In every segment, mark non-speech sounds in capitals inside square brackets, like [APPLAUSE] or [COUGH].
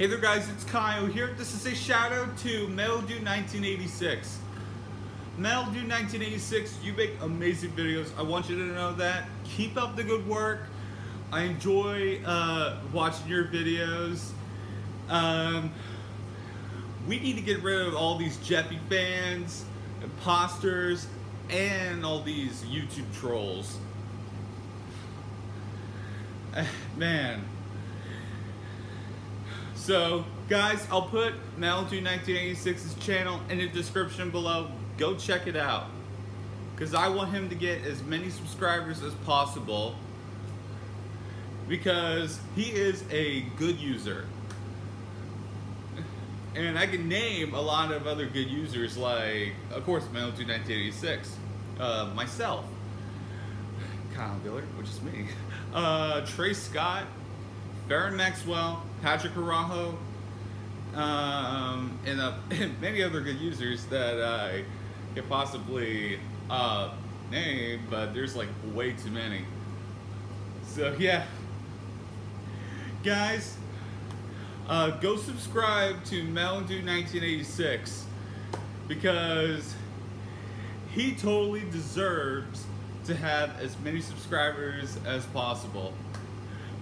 Hey there guys, it's Kyle here. This is a shout out to MedalDude1986. MedalDude1986, you make amazing videos. I want you to know that. Keep up the good work. I enjoy uh, watching your videos. Um, we need to get rid of all these Jeffy fans, imposters, and all these YouTube trolls. [SIGHS] Man. So, guys, I'll put MedalDude1986's channel in the description below. Go check it out. Because I want him to get as many subscribers as possible. Because he is a good user. And I can name a lot of other good users like, of course, MedalDude1986, uh, myself, Kyle Dillard, which is me, uh, Trey Scott, Farron Maxwell, Patrick Arajo, um, and, uh, [LAUGHS] many other good users that I could possibly uh, name, but there's like way too many. So [LAUGHS] yeah, guys, uh, go subscribe to MedalDude1986 because he totally deserves to have as many subscribers as possible.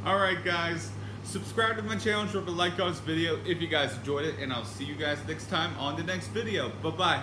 Alright guys, subscribe to my channel, drop a like on this video if you guys enjoyed it, and I'll see you guys next time on the next video. Bye-bye.